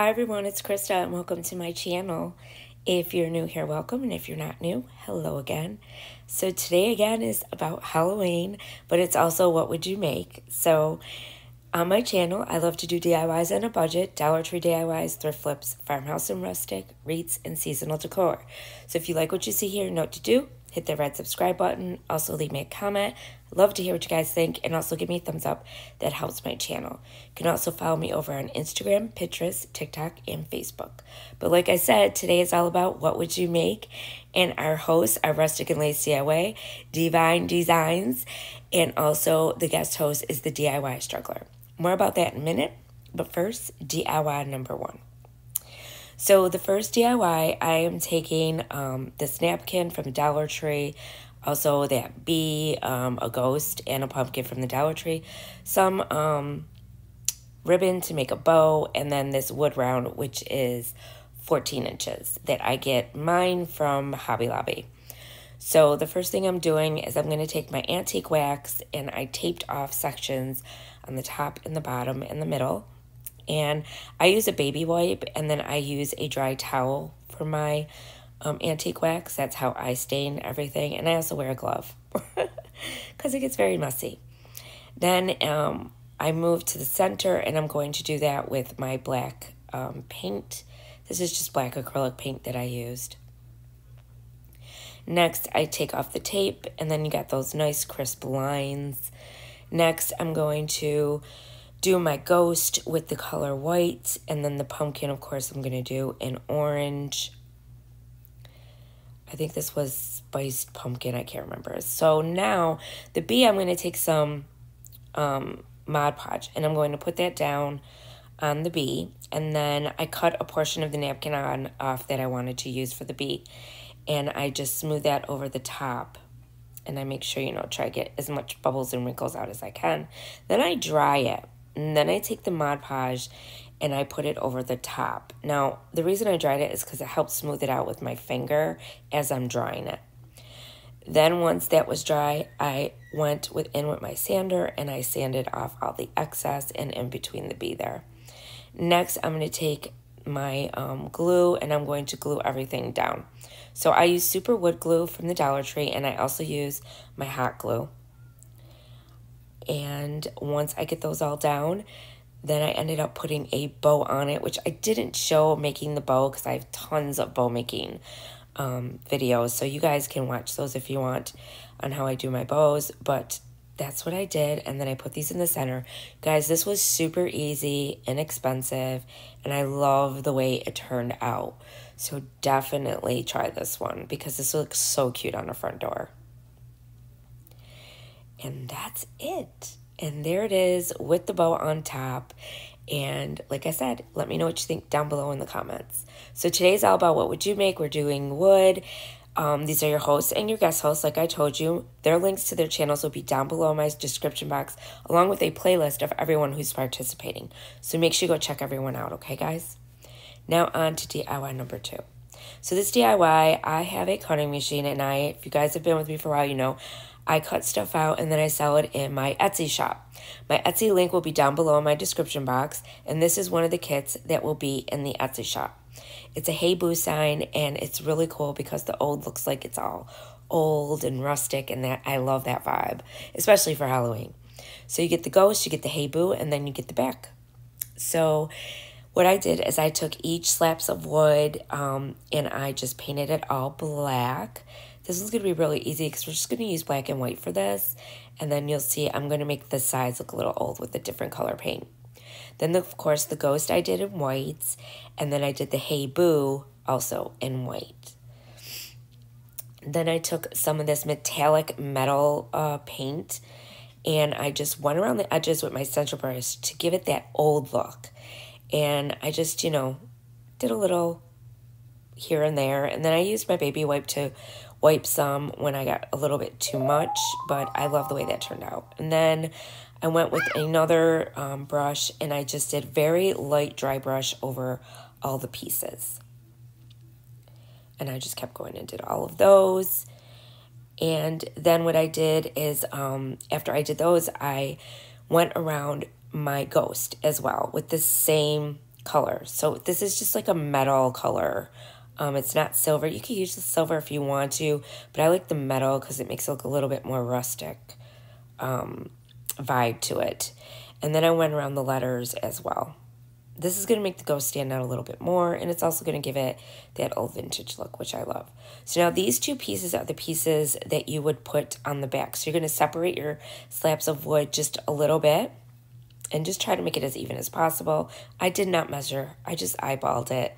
Hi everyone, it's Krista and welcome to my channel. If you're new here, welcome, and if you're not new, hello again. So today again is about Halloween, but it's also what wood you make. So on my channel, I love to do DIYs on a budget, Dollar Tree DIYs, thrift flips, farmhouse and rustic, wreaths, and seasonal decor. So if you like what you see here, note to do hit the red subscribe button. Also, leave me a comment. Love to hear what you guys think, and also give me a thumbs up. That helps my channel. You can also follow me over on Instagram, Pinterest, TikTok, and Facebook. But like I said, today is all about what wood you make, and our hosts are Rustic and Lace DIY, DeVyne DeZyne, and also the guest host is the DIY Struggler. More about that in a minute, but first, DIY number one. So the first DIY, I am taking um, this napkin from Dollar Tree, also that bee, um, a ghost, and a pumpkin from the Dollar Tree, some um, ribbon to make a bow, and then this wood round, which is 14 inches that I get mine from Hobby Lobby. So the first thing I'm doing is I'm going to take my antique wax and I taped off sections on the top and the bottom and the middle and I use a baby wipe and then I use a dry towel for my um, antique wax. That's how I stain everything. And I also wear a glove because it gets very messy. Then um, I move to the center and I'm going to do that with my black um, paint. This is just black acrylic paint that I used. Next, I take off the tape and then you got those nice crisp lines. Next, I'm going to do my ghost with the color white and then the pumpkin of course I'm going to do an orange I think this was spiced pumpkin I can't remember so now the bee I'm going to take some um, Mod Podge and I'm going to put that down on the bee and then I cut a portion of the napkin on off that I wanted to use for the bee and I just smooth that over the top and I make sure, you know, try to get as much bubbles and wrinkles out as I can. Then I dry it. And then I take the Mod Podge and I put it over the top. Now, the reason I dried it is because it helps smooth it out with my finger as I'm drying it. Then once that was dry, I went within with my sander and I sanded off all the excess and in between the bee there. Next, I'm going to take my um, glue and I'm going to glue everything down. So I use super wood glue from the Dollar Tree and I also use my hot glue. And once I get those all down, then I ended up putting a bow on it, which I didn't show making the bow because I have tons of bow making um, videos. So you guys can watch those if you want on how I do my bows. But that's what I did. And then I put these in the center. Guys, this was super easy, inexpensive, and I love the way it turned out. So definitely try this one because this looks so cute on the front door. And that's it. And there it is with the bow on top. And like I said, let me know what you think down below in the comments. So today's all about what wood you make. We're doing wood. Um, these are your hosts and your guest hosts, like I told you. Their links to their channels will be down below in my description box, along with a playlist of everyone who's participating. So make sure you go check everyone out, okay, guys? Now on to DIY number two. So this DIY, I have a cutting machine, and I, if you guys have been with me for a while, you know I cut stuff out and then I sell it in my Etsy shop. My Etsy link will be down below in my description box, and this is one of the kits that will be in the Etsy shop. It's a Hey Boo sign, and it's really cool because the old looks like it's all old and rustic, and that I love that vibe, especially for Halloween. So you get the ghost, you get the Hey Boo, and then you get the back. So what I did is I took each slabs of wood um, and I just painted it all black this is going to be really easy because we're just going to use black and white for this. And then you'll see I'm going to make the sides look a little old with a different color paint. Then, of course, the ghost I did in white. And then I did the Hey Boo also in white. Then I took some of this metallic metal uh, paint and I just went around the edges with my stencil brush to give it that old look. And I just, you know, did a little here and there. And then I used my baby wipe to wipe some when I got a little bit too much, but I love the way that turned out. And then I went with another um, brush and I just did very light dry brush over all the pieces. And I just kept going and did all of those. And then what I did is um, after I did those, I went around my ghost as well with the same color. So this is just like a metal color. Um, it's not silver. You can use the silver if you want to, but I like the metal because it makes it look a little bit more rustic um, vibe to it. And then I went around the letters as well. This is going to make the ghost stand out a little bit more, and it's also going to give it that old vintage look, which I love. So now these two pieces are the pieces that you would put on the back. So you're going to separate your slabs of wood just a little bit and just try to make it as even as possible. I did not measure. I just eyeballed it.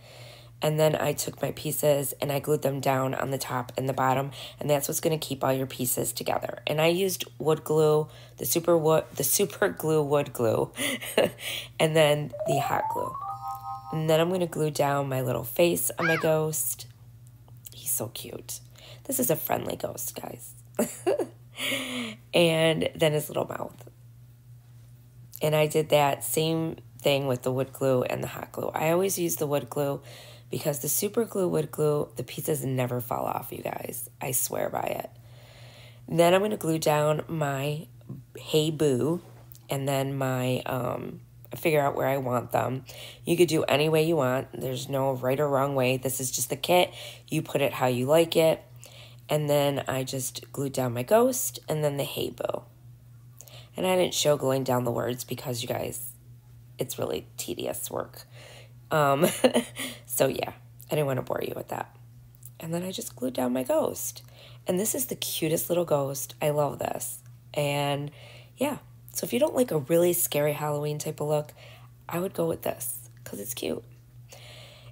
And then I took my pieces and I glued them down on the top and the bottom. And that's what's going to keep all your pieces together. And I used wood glue, the super wood, the super glue wood glue, and then the hot glue. And then I'm going to glue down my little face on my ghost. He's so cute. This is a friendly ghost, guys. and then his little mouth. And I did that same thing with the wood glue and the hot glue. I always use the wood glue because the super glue wood glue, the pieces never fall off, you guys. I swear by it. Then I'm going to glue down my Hey Boo and then my, um, figure out where I want them. You could do any way you want. There's no right or wrong way. This is just the kit. You put it how you like it. And then I just glued down my ghost and then the Hey Boo. And I didn't show going down the words because you guys, it's really tedious work. Um, so yeah, I didn't want to bore you with that. And then I just glued down my ghost. And this is the cutest little ghost. I love this. And yeah, so if you don't like a really scary Halloween type of look, I would go with this because it's cute.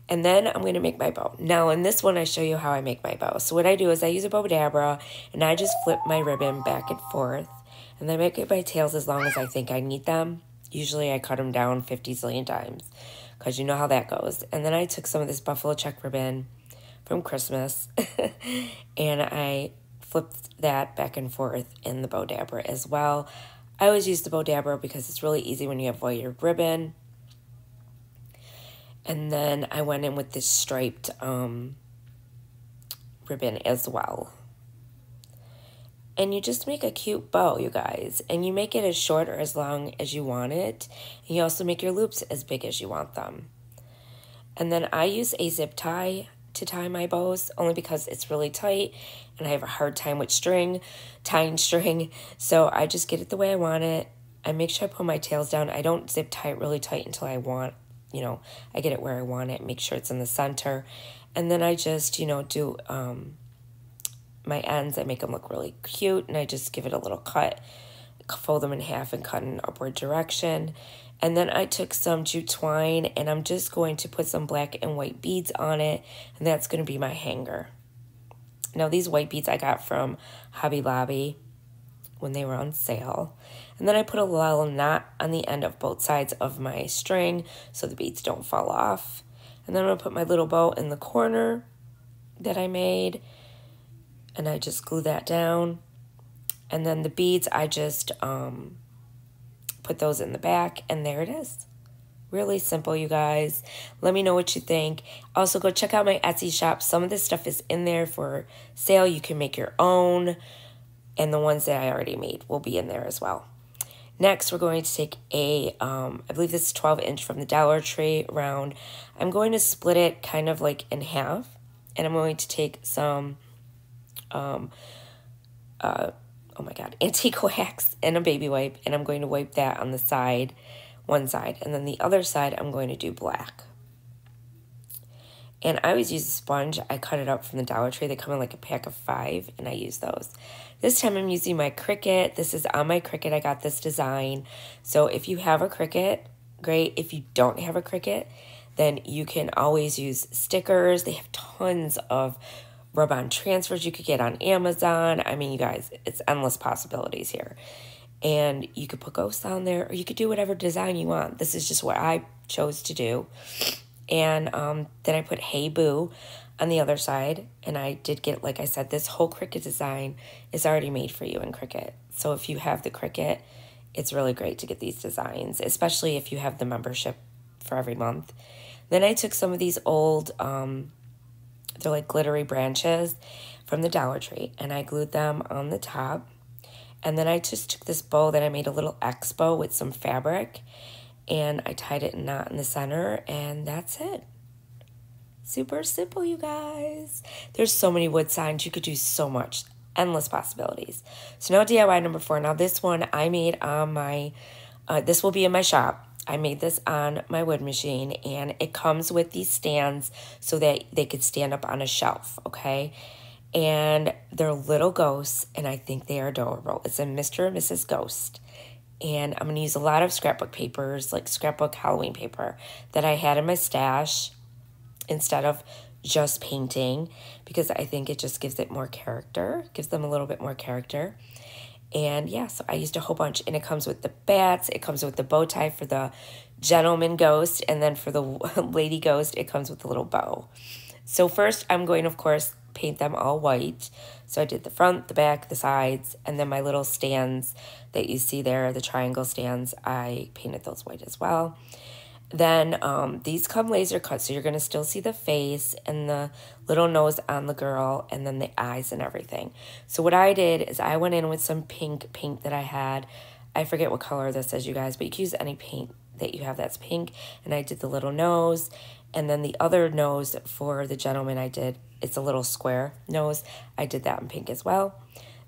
And then I'm going to make my bow. Now in this one, I show you how I make my bow. So what I do is I use a Bowdabra and I just flip my ribbon back and forth and then I make my tails as long as I think I need them. Usually I cut them down 50 zillion times because you know how that goes. And then I took some of this buffalo check ribbon from Christmas and I flipped that back and forth in the Bowdabra as well. I always use the Bowdabra because it's really easy when you have voyeur ribbon. And then I went in with this striped um, ribbon as well and you just make a cute bow, you guys. And you make it as short or as long as you want it. And you also make your loops as big as you want them. And then I use a zip tie to tie my bows only because it's really tight and I have a hard time with string, tying string. So I just get it the way I want it. I make sure I pull my tails down. I don't zip tie it really tight until I want, you know, I get it where I want it, make sure it's in the center. And then I just, you know, do um, my ends. I make them look really cute and I just give it a little cut, fold them in half and cut in an upward direction. And then I took some jute twine and I'm just going to put some black and white beads on it and that's going to be my hanger. Now these white beads I got from Hobby Lobby when they were on sale. And then I put a little knot on the end of both sides of my string so the beads don't fall off. And then I'm going to put my little bow in the corner that I made and I just glue that down. And then the beads, I just um, put those in the back, and there it is. Really simple, you guys. Let me know what you think. Also, go check out my Etsy shop. Some of this stuff is in there for sale. You can make your own, and the ones that I already made will be in there as well. Next, we're going to take a, um, I believe this is 12 inch from the Dollar Tree round. I'm going to split it kind of like in half, and I'm going to take some um, uh, oh my god, antique wax and a baby wipe, and I'm going to wipe that on the side, one side, and then the other side I'm going to do black. And I always use a sponge. I cut it up from the Dollar Tree. They come in like a pack of five, and I use those. This time I'm using my Cricut. This is on my Cricut. I got this design. So if you have a Cricut, great. If you don't have a Cricut, then you can always use stickers. They have tons of rub on transfers you could get on Amazon. I mean, you guys, it's endless possibilities here. And you could put ghosts on there or you could do whatever design you want. This is just what I chose to do. And um, then I put Hey Boo on the other side. And I did get, like I said, this whole Cricut design is already made for you in Cricut. So if you have the Cricut, it's really great to get these designs, especially if you have the membership for every month. Then I took some of these old um, they're like glittery branches from the Dollar Tree, and I glued them on the top. And then I just took this bow that I made a little bow with some fabric, and I tied it in knot in the center and that's it. Super simple, you guys. There's so many wood signs. You could do so much. Endless possibilities. So now DIY number four. Now this one I made on my, uh, this will be in my shop. I made this on my wood machine and it comes with these stands so that they could stand up on a shelf, okay? And they're little ghosts and I think they are adorable. It's a Mr. and Mrs. Ghost. And I'm to use a lot of scrapbook papers, like scrapbook Halloween paper that I had in my stash instead of just painting because I think it just gives it more character, gives them a little bit more character. And yeah, so I used a whole bunch, and it comes with the bats, it comes with the bow tie for the gentleman ghost, and then for the lady ghost, it comes with a little bow. So first, I'm going, of course, paint them all white. So I did the front, the back, the sides, and then my little stands that you see there, the triangle stands, I painted those white as well. Then um, these come laser cut, so you're going to still see the face and the little nose on the girl and then the eyes and everything. So what I did is I went in with some pink paint that I had. I forget what color this is, you guys, but you can use any paint that you have that's pink. And I did the little nose. And then the other nose for the gentleman I did, it's a little square nose. I did that in pink as well.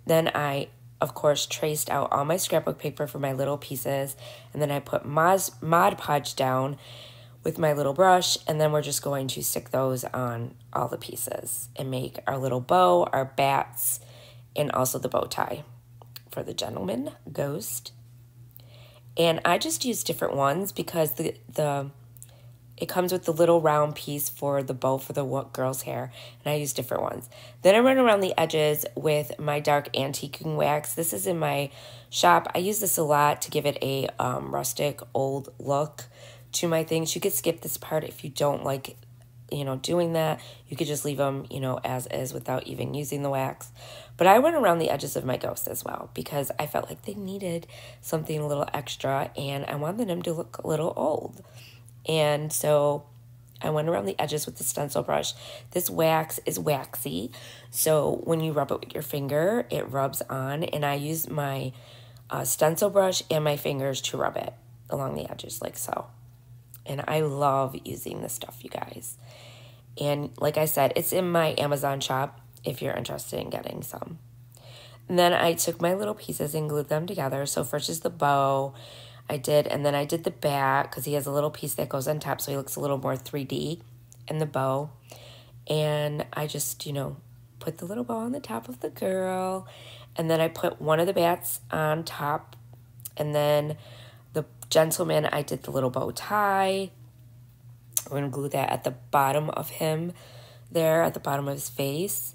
Then I of course, traced out all my scrapbook paper for my little pieces. And then I put Mod, Mod Podge down with my little brush. And then we're just going to stick those on all the pieces and make our little bow, our bats, and also the bow tie for the gentleman ghost. And I just use different ones because the, the it comes with the little round piece for the bow for the girl's hair, and I use different ones. Then I run around the edges with my dark antiquing wax. This is in my shop. I use this a lot to give it a um, rustic, old look to my things. You could skip this part if you don't like, you know, doing that. You could just leave them, you know, as is without even using the wax. But I went around the edges of my ghosts as well because I felt like they needed something a little extra, and I wanted them to look a little old. And so I went around the edges with the stencil brush. This wax is waxy, so when you rub it with your finger, it rubs on, and I use my uh, stencil brush and my fingers to rub it along the edges like so. And I love using this stuff, you guys. And like I said, it's in my Amazon shop if you're interested in getting some. And then I took my little pieces and glued them together. So first is the bow, I did, and then I did the back because he has a little piece that goes on top so he looks a little more 3D and the bow. And I just, you know, put the little bow on the top of the girl. And then I put one of the bats on top. And then the gentleman, I did the little bow tie. We're going to glue that at the bottom of him there, at the bottom of his face.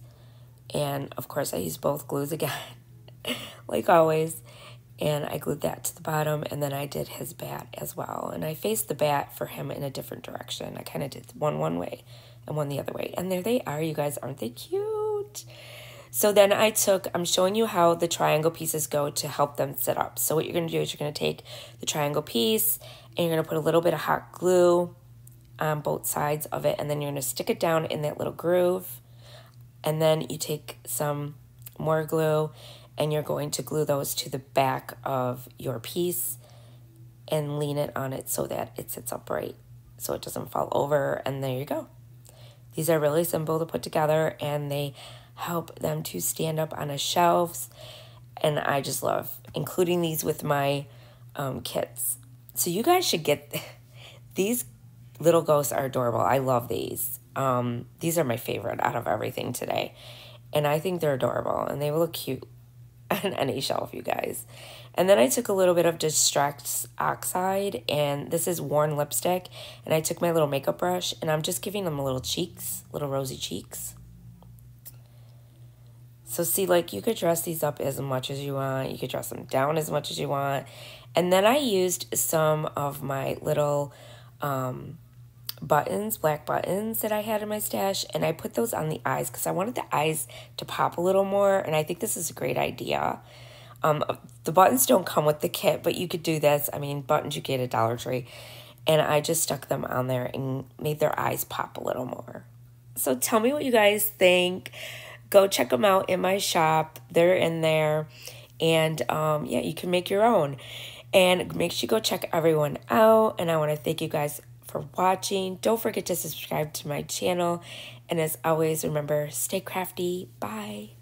And of course, I use both glues again, like always and I glued that to the bottom and then I did his bat as well. And I faced the bat for him in a different direction. I kind of did one one way and one the other way. And there they are you guys. Aren't they cute? So then I took I'm showing you how the triangle pieces go to help them sit up. So what you're going to do is you're going to take the triangle piece and you're to put a little bit of hot glue on both sides of it and then you're to stick it down in that little groove. And then you take some more glue and you're going to glue those to the back of your piece and lean it on it so that it sits upright so it doesn't fall over and there you go. These are really simple to put together and they help them to stand up on a shelves and I just love including these with my um, kits. So you guys should get these little ghosts are adorable. I love these. Um, these are my favorite out of everything today. And I think they're adorable and they look cute on any shelf, you guys. And then I took a little bit of Distress Oxide, and this is worn lipstick. And I took my little makeup brush, and I'm just giving them a little cheeks, little rosy cheeks. So see, like, you could dress these up as much as you want. You could dress them down as much as you want. And then I used some of my little um, buttons, black buttons that I had in my stash, and I put those on the eyes because I wanted the eyes to pop a little more, and I think this is a great idea. Um, the buttons don't come with the kit, but you could do this. I mean, buttons you get at Dollar Tree. And I just stuck them on there and made their eyes pop a little more. So tell me what you guys think. Go check them out in my shop. They're in there. And um, yeah, you can make your own. And make sure you go check everyone out. And I want to thank you guys for watching. Don't forget to subscribe to my channel. And as always, remember, stay crafty. Bye.